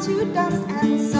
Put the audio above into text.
to dust and sun.